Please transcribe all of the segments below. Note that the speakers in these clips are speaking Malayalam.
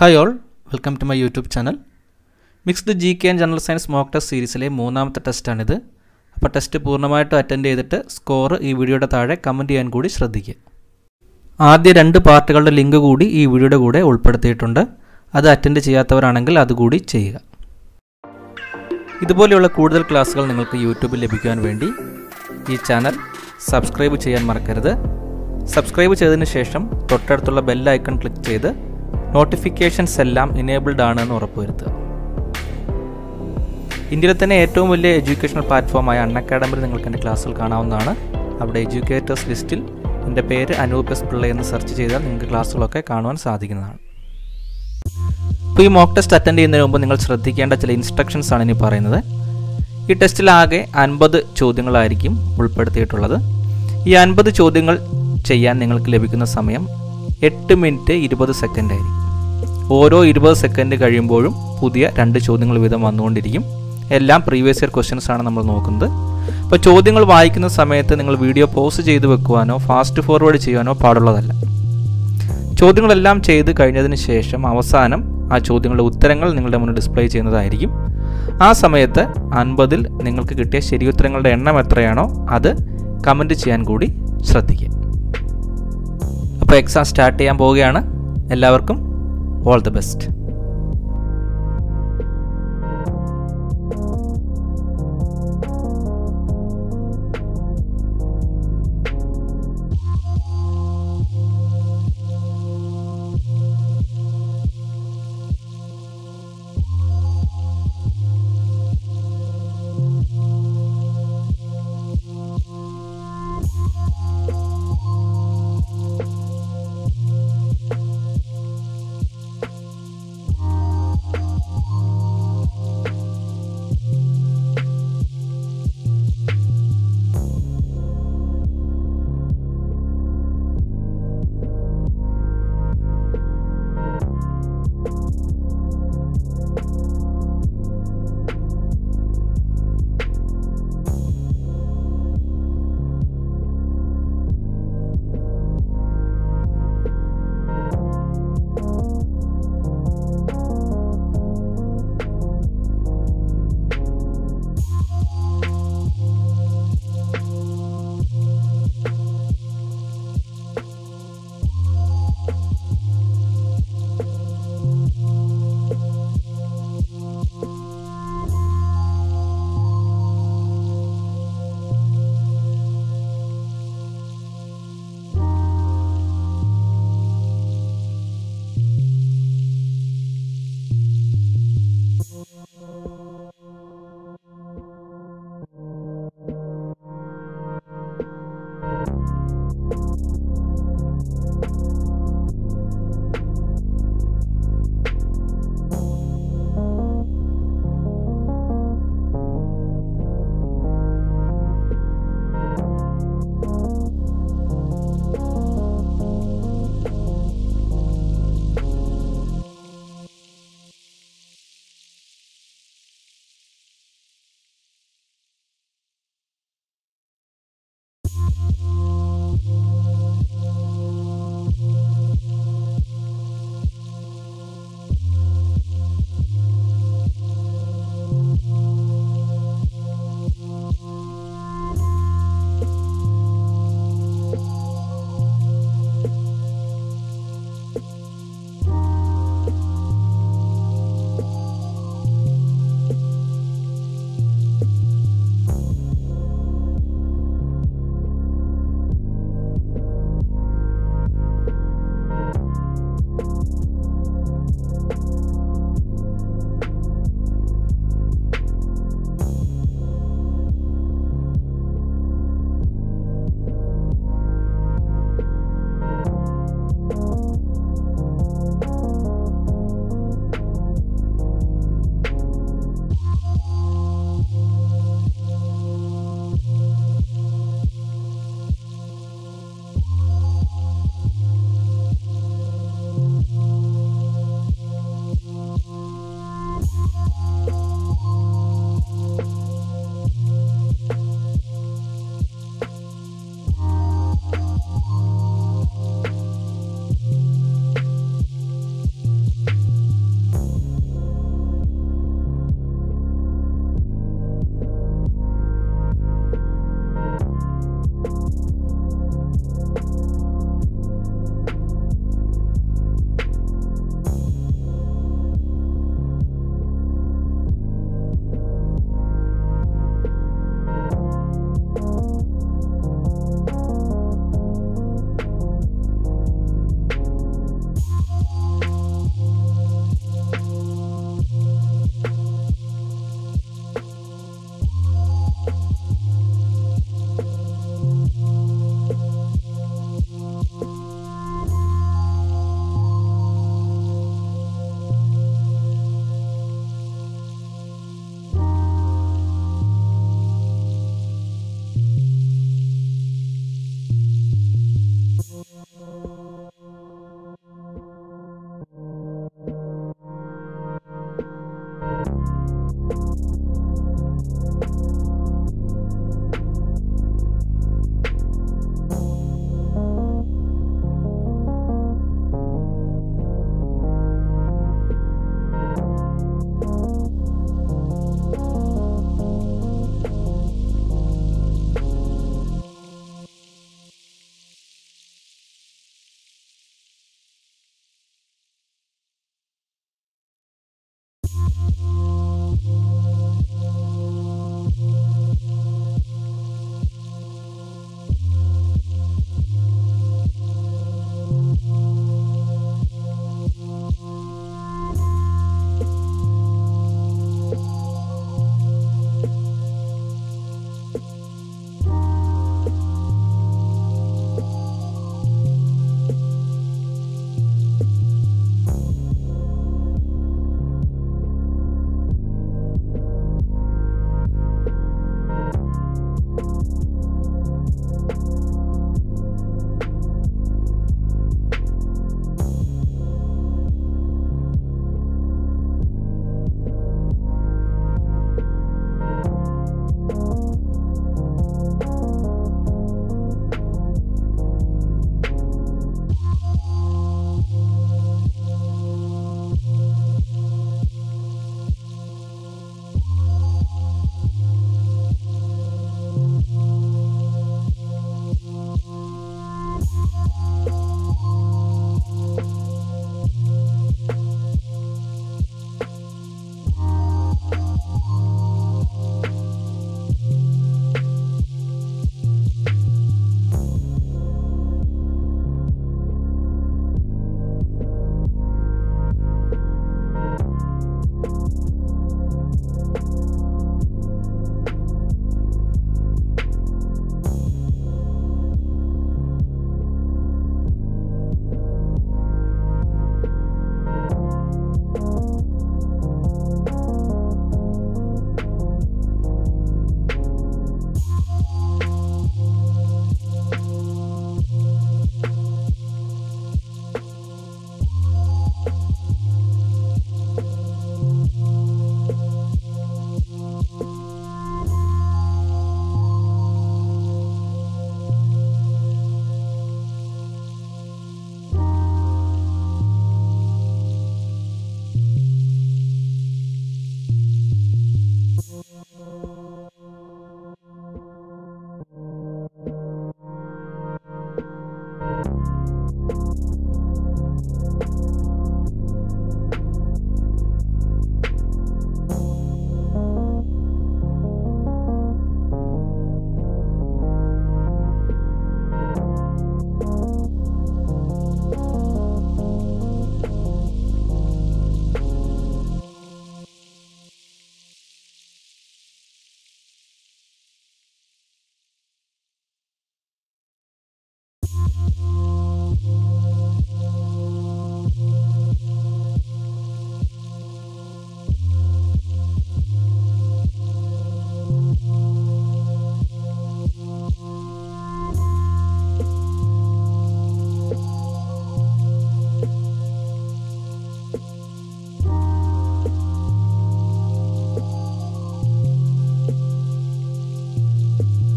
Hi all welcome to my YouTube channel mixed G K and general science mock test സീരീസിലെ മൂന്നാമത്തെ ടെസ്റ്റാണിത് അപ്പോൾ ടെസ്റ്റ് പൂർണമായിട്ട് അറ്റൻഡ് ചെയ്തിട്ട് സ്കോർ ഈ വീഡിയോയുടെ താഴെ കമന്റ് ചെയ്യാൻ കൂടി ശ്രദ്ധിക്കുക. ആദ്യ രണ്ട് പാർട്ടുകളുടെ ലിങ്ക് കൂടി ഈ വീഡിയോയുടെ കൂടെ ഉൾപ്പെടുത്തിയിട്ടുണ്ട്. അത് അറ്റൻഡ് ചെയ്യാത്തവരാണെങ്കിൽ അതുകൂടി ചെയ്യുക. ഇതുപോലെയുള്ള കൂടുതൽ ക്ലാസ്സുകൾ നിങ്ങൾക്ക് യൂട്യൂബിൽ ലഭിക്കുവാൻ വേണ്ടി ഈ ചാനൽ സബ്സ്ക്രൈബ് ചെയ്യാൻ മറക്കരുത്. സബ്സ്ക്രൈബ് ചെയ്തതിന് ശേഷം തൊട്ടടുത്തുള്ള ബെൽ ഐക്കൺ ക്ലിക്ക് ചെയ്ത് നോട്ടിഫിക്കേഷൻസ് എല്ലാം ഇനേബിൾഡ് എന്ന് ഉറപ്പുവരുത്തുക. ഇന്ത്യയിലെ തന്നെ ഏറ്റവും വലിയ എഡ്യൂക്കേഷണൽ പ്ലാറ്റ്ഫോമായ അൺ അക്കാഡമിയിൽ നിങ്ങൾക്ക് എന്റെ ക്ലാസ്സുകൾ കാണാവുന്നതാണ്. അവിടെ എഡ്യൂക്കേറ്റേഴ്സ് ലിസ്റ്റിൽ എന്റെ പേര് അനൂപ് എസ് പിള്ള എന്ന് സെർച്ച് ചെയ്താൽ നിങ്ങൾക്ക് ക്ലാസ്സുകളൊക്കെ കാണുവാൻ സാധിക്കുന്നതാണ്. ഇപ്പോൾ ഈ മോക്ക് ടെസ്റ്റ് അറ്റൻഡ് ചെയ്യുന്നതിന് മുമ്പ് നിങ്ങൾ ശ്രദ്ധിക്കേണ്ട ചില ഇൻസ്ട്രക്ഷൻസ് ആണ് ഇനി പറയുന്നത്. ഈ ടെസ്റ്റിലാകെ അൻപത് ചോദ്യങ്ങളായിരിക്കും ഉൾപ്പെടുത്തിയിട്ടുള്ളത്. ഈ അൻപത് ചോദ്യങ്ങൾ ചെയ്യാൻ നിങ്ങൾക്ക് ലഭിക്കുന്ന സമയം എട്ട് മിനിറ്റ് ഇരുപത് സെക്കൻഡ് ആയിരിക്കും. ഓരോ ഇരുപത് സെക്കൻഡ് കഴിയുമ്പോഴും പുതിയ രണ്ട് ചോദ്യങ്ങൾ വീതം വന്നുകൊണ്ടിരിക്കും. എല്ലാം പ്രീവിയസ് ഇയർ ക്വസ്റ്റ്യൻസ് ആണ് നമ്മൾ നോക്കുന്നത്. അപ്പോൾ ചോദ്യങ്ങൾ വായിക്കുന്ന സമയത്ത് നിങ്ങൾ വീഡിയോ പോസ് ചെയ്ത് വെക്കുവാനോ ഫാസ്റ്റ് ഫോർവേഡ് ചെയ്യുവാനോ പാടുള്ളതല്ല. ചോദ്യങ്ങളെല്ലാം ചെയ്ത് കഴിഞ്ഞതിന് ശേഷം അവസാനം ആ ചോദ്യങ്ങളുടെ ഉത്തരങ്ങൾ നിങ്ങളുടെ മുന്നിൽ ഡിസ്പ്ലേ ചെയ്യുന്നതായിരിക്കും. ആ സമയത്ത് അൻപതിൽ നിങ്ങൾക്ക് കിട്ടിയ ശരിയുത്തരങ്ങളുടെ എണ്ണം എത്രയാണോ അത് കമന്റ് ചെയ്യാൻ കൂടി ശ്രദ്ധിക്കുക. അപ്പോൾ എക്സാം സ്റ്റാർട്ട് ചെയ്യാൻ പോവുകയാണ്. എല്ലാവർക്കും All the best. Música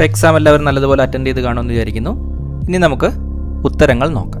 ഇപ്പോൾ എക്സാം എല്ലാവരും നല്ലതുപോലെ അറ്റൻഡ് ചെയ്ത് കാണുമെന്ന് വിചാരിക്കുന്നു. ഇനി നമുക്ക് ഉത്തരങ്ങൾ നോക്കാം.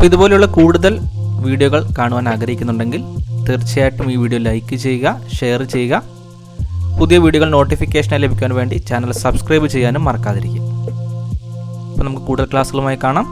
അപ്പോൾ ഇതുപോലെയുള്ള കൂടുതൽ വീഡിയോകൾ കാണുവാൻ ആഗ്രഹിക്കുന്നുണ്ടെങ്കിൽ തീർച്ചയായിട്ടും ഈ വീഡിയോ ലൈക്ക് ചെയ്യുക ഷെയർ ചെയ്യുക. പുതിയ വീഡിയോകൾ നോട്ടിഫിക്കേഷനായി ലഭിക്കാൻ വേണ്ടി ചാനൽ സബ്സ്ക്രൈബ് ചെയ്യാനും മറക്കാതിരിക്കുക. അപ്പോൾ നമുക്ക് കൂടുതൽ ക്ലാസ്സുകളുമായി കാണാം.